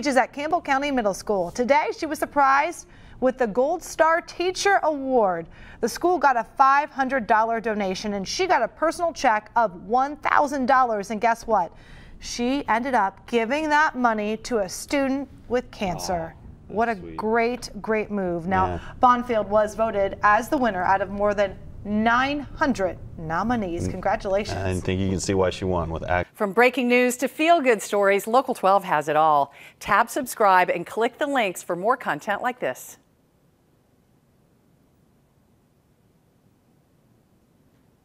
teaches at Campbell County Middle School. Today, she was surprised with the Gold Star Teacher Award. The school got a $500 donation and she got a personal check of $1,000. And guess what? She ended up giving that money to a student with cancer. Oh, what a sweet. great, great move. Now, Yeah. Bonfield was voted as the winner out of more than 900 nominees. Mm. Congratulations. I think you can see why she won with act. From breaking news to feel good stories, Local 12 has it all. Tap subscribe and click the links for more content like this.